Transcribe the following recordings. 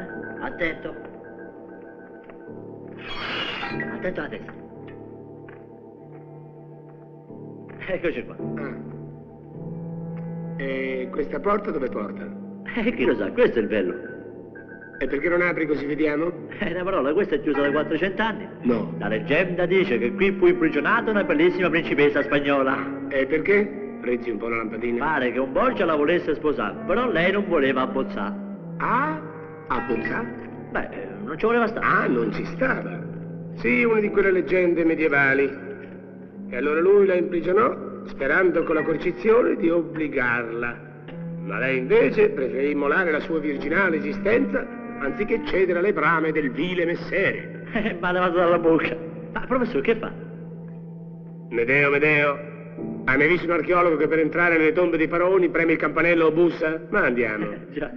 Eh? Attento. Attento alla testa. Eccoci qua. Ah. E questa porta dove porta? Eh, chi lo sa, questo è il bello. E perché non apri così vediamo? Eh, una parola, questa è chiusa da 400 anni. No. La leggenda dice che qui fu imprigionata una bellissima principessa spagnola. E perché? Prezzi un po' la lampadina. Pare che un Borgia la volesse sposare, però lei non voleva abbozzare. Ah, abbozzato? Beh, eh, non ci voleva stare. Ah, non ci stava. Sì, una di quelle leggende medievali. E allora lui la imprigionò, sperando con la coercizione di obbligarla. Ma lei invece preferì immolare la sua virginale esistenza anziché cedere alle brame del vile messere. Eh, ma levato dalla bocca. Ma professore, che fa? Medeo, Medeo, hai mai visto un archeologo che per entrare nelle tombe dei faraoni preme il campanello o bussa? Ma andiamo. Già.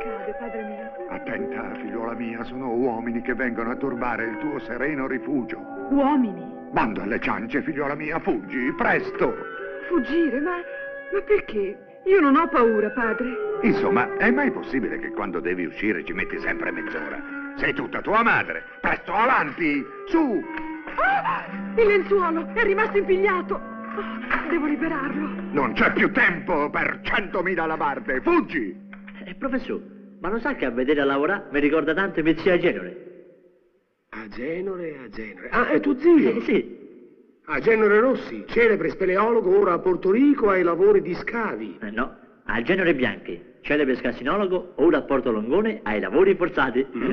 Accade, padre mio? Attenta, figliuola mia, sono uomini che vengono a turbare il tuo sereno rifugio. Uomini? Bando alle ciance, figliuola mia, fuggi, presto! Fuggire? Ma, ma perché? Io non ho paura, padre. Insomma, è mai possibile che quando devi uscire ci metti sempre mezz'ora? Sei tutta tua madre! Presto, avanti! Su! Ah, il lenzuolo è rimasto impigliato. Ah, devo liberarlo. Non c'è più tempo per centomila alabarde! Fuggi! Eh, professore, ma lo sa che a vedere a lavorare mi ricorda tanto mio zio a Genore? A Genore, a Genore. Ah, è tuo zio? Eh, sì. A Genore Rossi, celebre speleologo ora a Porto Rico ai lavori di scavi. Eh, no, a Genore Bianchi, celebre scasinologo, ora a Porto Longone ai lavori forzati. Mm.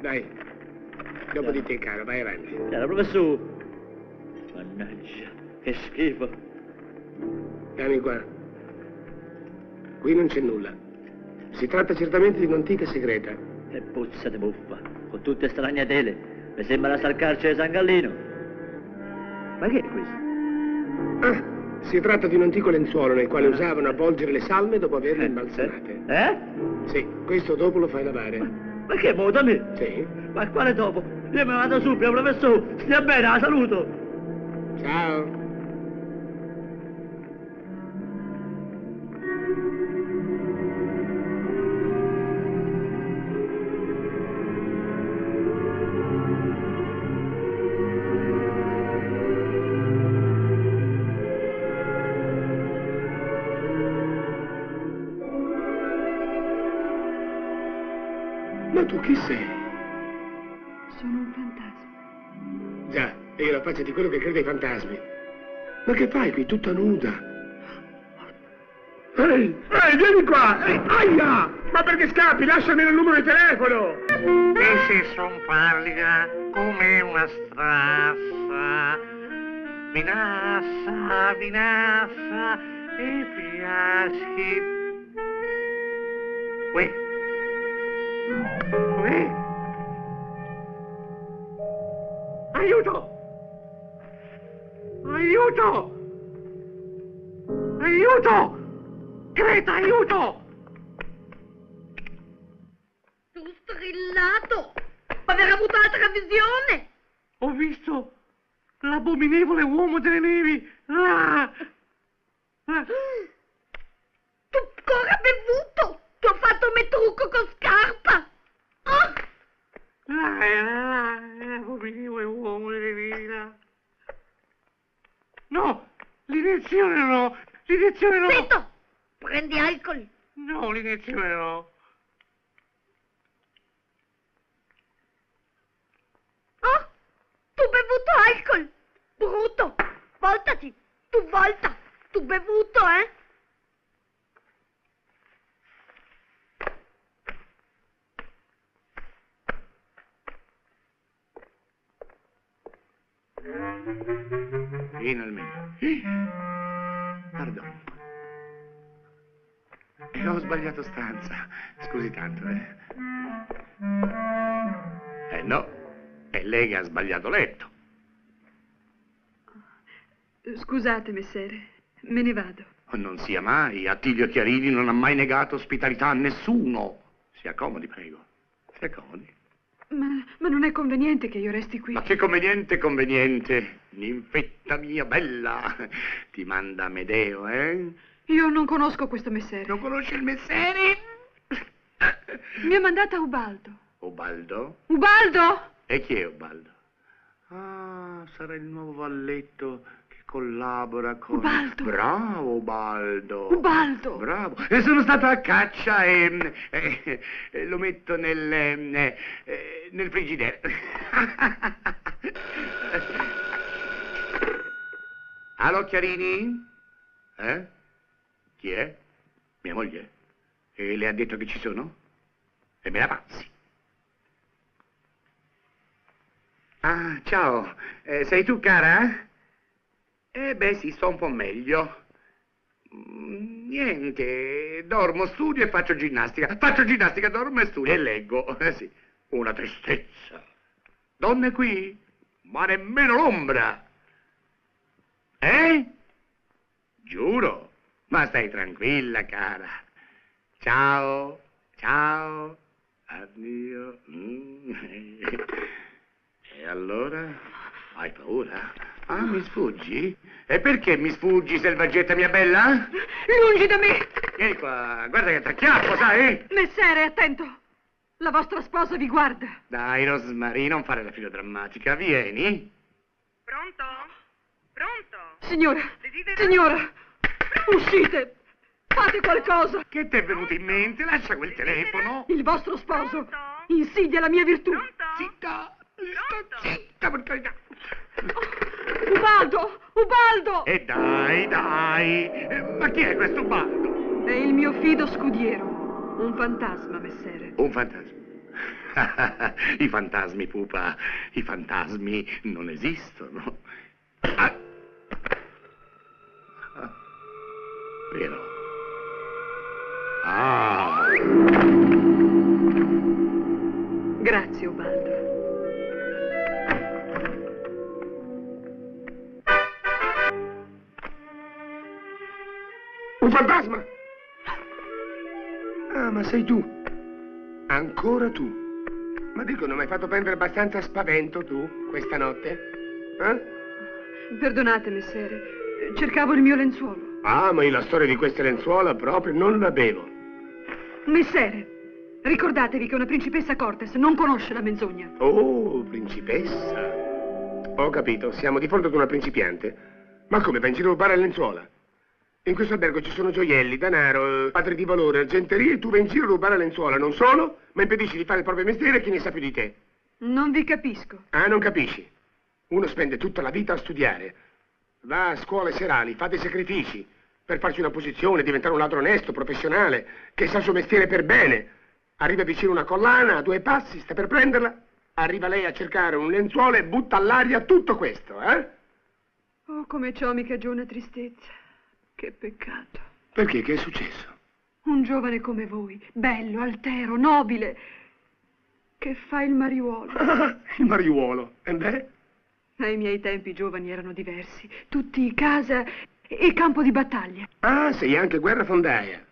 Dai, dopo di te, caro, vai avanti. Era professore. Mannaggia, che schifo. Dammi qua. Qui non c'è nulla. Si tratta certamente di un'antica segreta. Che puzza di muffa, con tutte stragnatele. Mi sembra sta al carcere San Gallino. Ma che è questo? Ah, si tratta di un antico lenzuolo nel quale usavano avvolgere le salme dopo averle imbalsamate. Eh? Sì, questo dopo lo fai lavare. Ma che mo da me? Sì. Ma quale dopo? Io me vado subito, professore. Stia bene, la saluto. Ciao. Ma tu chi sei? Sono un fantasma. Già, e io la faccia di quello che crede ai fantasmi. Ma che fai qui tutta nuda? Ehi, ehi, vieni qua! Ehi, aia! Ma perché scappi? Lasciami il numero di telefono! E se son pallida come una strassa, minassa, minassa e fiaschi. Uè. Aiuto! Aiuto! Aiuto! Greta, aiuto! Tu strillato! Ma aver avuto un'altra visione! Ho visto l'abominevole uomo delle nevi. Ah! Ah! Tu ancora bevuto! Ti ho fatto me trucco con scarpa! Ah! La, la, l'abominevole uomo delle nevi. là. No, l'iniezione no, l'iniezione no. Zitto! Prendi alcol! No, l'iniezione no. Ah! Tu bevuto alcol! Brutto! Voltati! Tu volta! Tu bevuto, eh? Finalmente. Pardon. E ho sbagliato stanza. Scusi tanto, eh. Eh no, è lei che ha sbagliato letto. Scusate, messere, me ne vado. Non sia mai, Attilio Chiarini non ha mai negato ospitalità a nessuno. Si accomodi, prego. Si accomodi. Ma, ma non è conveniente che io resti qui. Ma che conveniente, conveniente. Ninfetta mia bella. Ti manda Medeo, eh? Io non conosco questo messere. Non conosci il messere? Mi ha mandata Ubaldo. Ubaldo? Ubaldo! E chi è Ubaldo? Ah, sarà il nuovo valletto collabora con... Ubaldo. Bravo, Ubaldo. Ubaldo. Bravo. E sono stato a caccia e, e- e lo metto nel, eh, eh, nel frigidaire. Allo, Chiarini? Eh? Chi è? Mia moglie? E le ha detto che ci sono? E me la passi. Ah, ciao. Eh, sei tu, cara? Eh beh, sì, sto un po' meglio. Mm, Niente, dormo, studio e faccio ginnastica. Faccio ginnastica, dormo e studio e leggo. Eh sì, una tristezza. Donne qui? Ma nemmeno l'ombra. Eh? Giuro. Ma stai tranquilla, cara. Ciao, ciao, addio. Mm. E allora? Hai paura? Ah, mi sfuggi? E perché mi sfuggi, selvaggetta mia bella? Lungi da me! Vieni qua, guarda che t'acchiappo, sai? Messere, attento! La vostra sposa vi guarda. Dai, Rosmarie, non fare la filodrammatica, vieni. Pronto? Pronto? Signora, Desidera- signora, uscite! Fate qualcosa! Che ti è venuto in mente? Lascia quel telefono. Il vostro sposo Pronto? insidia la mia virtù. Pronto? Zitta, Pronto? zitta, per carità. Ubaldo! Ubaldo! E dai, dai. Ma chi è questo baldo? È il mio fido scudiero. Un fantasma, messere. Un fantasma. I fantasmi, pupa, i fantasmi non esistono. Ah. Ah. Vero. Ah. Grazie, Ubaldo. Un fantasma! Ah, ma sei tu. Ancora tu. Ma dico, non mi hai fatto prendere abbastanza spavento tu, questa notte? Eh? Perdonate, messere. Cercavo il mio lenzuolo. Ah, ma io la storia di queste lenzuola proprio non la bevo. Messere, ricordatevi che una principessa Cortes non conosce la menzogna. Oh, principessa. Ho capito, siamo di fronte ad una principiante. Ma come, va in giro a rubare le lenzuola? In questo albergo ci sono gioielli, denaro, eh, padri di valore, argenterie e tu vai in giro a rubare le lenzuola, non solo, ma impedisci di fare il proprio mestiere a chi ne sa più di te. Non vi capisco. Ah, non capisci? Uno spende tutta la vita a studiare. Va a scuole serali, fa dei sacrifici per farci una posizione, diventare un ladro onesto, professionale, che sa il suo mestiere per bene. Arriva vicino una collana, a due passi, sta per prenderla. Arriva lei a cercare un lenzuolo e butta all'aria tutto questo, eh? Oh, come ciò mi cagiona tristezza. Che peccato. Perché? Che è successo? Un giovane come voi, bello, altero, nobile, che fa il mariuolo. il mariuolo. E beh? Ai miei tempi i giovani erano diversi, tutti casa e campo di battaglia. Ah, sei anche guerrafondaia.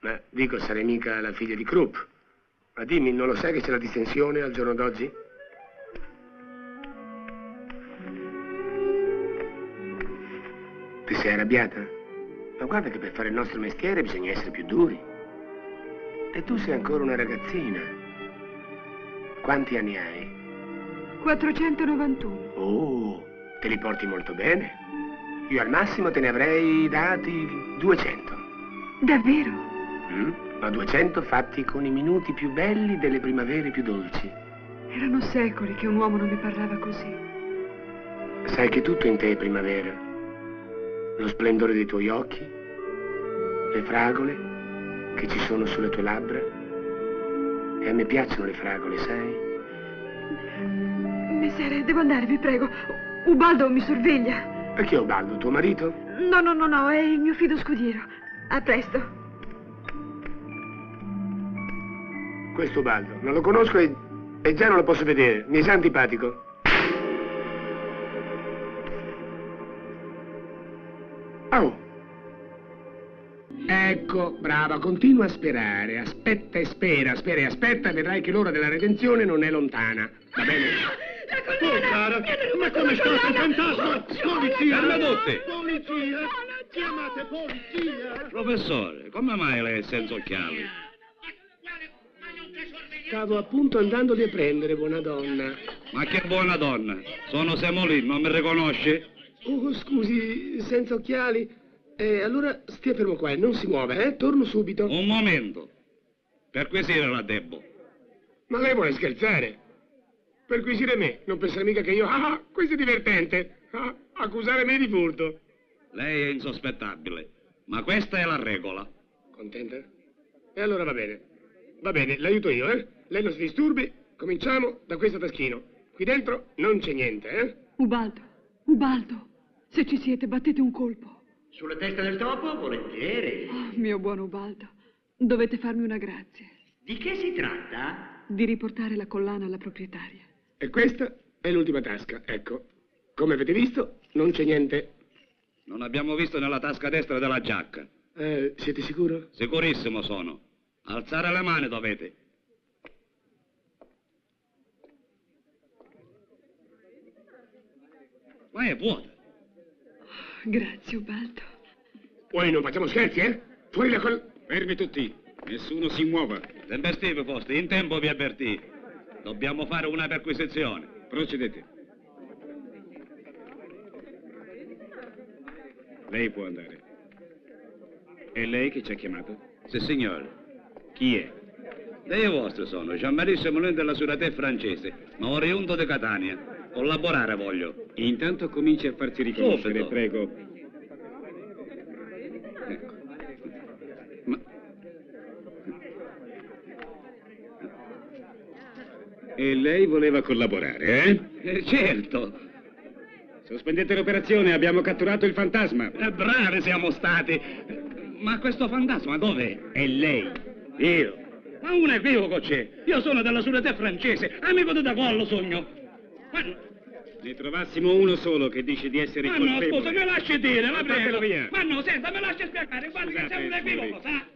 Ma dico, sarei mica la figlia di Krupp. Ma dimmi, non lo sai che c'è la distensione al giorno d'oggi? Ti sei arrabbiata? Ma guarda che per fare il nostro mestiere bisogna essere più duri. E tu sei ancora una ragazzina. Quanti anni hai? 491. Oh, te li porti molto bene. Io al massimo te ne avrei dati 200. Davvero? Mm? Ma 200 fatti con i minuti più belli delle primavere più dolci. Erano secoli che un uomo non mi parlava così. Sai che tutto in te è primavera. Lo splendore dei tuoi occhi, le fragole che ci sono sulle tue labbra. E a me piacciono le fragole, sai? Messere, devo andare, vi prego. Ubaldo mi sorveglia. E chi è Ubaldo, tuo marito? No, no, no, no, è il mio fido scudiero. A presto. Questo Ubaldo. Non lo conosco e, e già non lo posso vedere. Mi è antipatico. Oh. Ecco, brava, continua a sperare. Aspetta e spera, spera e aspetta, vedrai che l'ora della redenzione non è lontana. Va bene? La collana! cara, Mi hanno ma come la sta un fantasma? Polizia! Tutti! Polizia! Chiamate polizia! Professore, come mai lei è senza occhiali? Stavo appunto andandoli a prendere, buona donna. Ma che buona donna! Sono Semolin, non mi riconosce? Oh, scusi, senza occhiali? Eh, allora stia fermo qua e non si muove, eh? Torno subito. Un momento. Perquisire la debbo. Ma lei vuole scherzare? Perquisire me? Non pensare mica che io... Ah, questo è divertente. Ah, accusare me di furto. Lei è insospettabile, ma questa è la regola. Contenta? E allora va bene. Va bene, l'aiuto io, eh? Lei non si disturbi. Cominciamo da questo taschino. Qui dentro non c'è niente, eh? Ubaldo, Ubaldo, se ci siete battete un colpo. Sulla testa del topo, volentieri. Oh, mio buon Ubaldo, dovete farmi una grazia Di che si tratta? di riportare la collana alla proprietaria. E questa è l'ultima tasca, ecco. Come avete visto, non c'è niente. Non abbiamo visto nella tasca destra della giacca. Eh, siete sicuro? Sicurissimo sono. Alzare le mani dovete. Ma è vuota. Grazie, Ubaldo. Poi non facciamo scherzi, eh? Fuori la col... Fermi tutti. Nessuno si muova. Tempestivi, posti. In tempo vi avvertì. Dobbiamo fare una perquisizione. Procedete. Lei può andare. È lei che ci ha chiamato? Sì, signore. Chi è? Dei vostri sono. Jean-Marie Semolin della Sûreté francese, ma oriundo di Catania. Collaborare voglio. Intanto cominci a farsi riconoscere, Subito. prego. Ecco. Ma... E lei voleva collaborare, eh? Eh, certo. Sospendete l'operazione, abbiamo catturato il fantasma. Eh, bravi siamo stati. Ma questo fantasma dov'è? È lei. Io? Ma un equivoco c'è. Io sono della Sûreté francese, amico di Dacollo sogno. Ma, Ne trovassimo uno solo che dice di essere ma no, colpevole. scusa, mi lasci dire, la prego. via. Ma no, senta, mi lasci spiegare, guarda che c'è un equivoco, sa?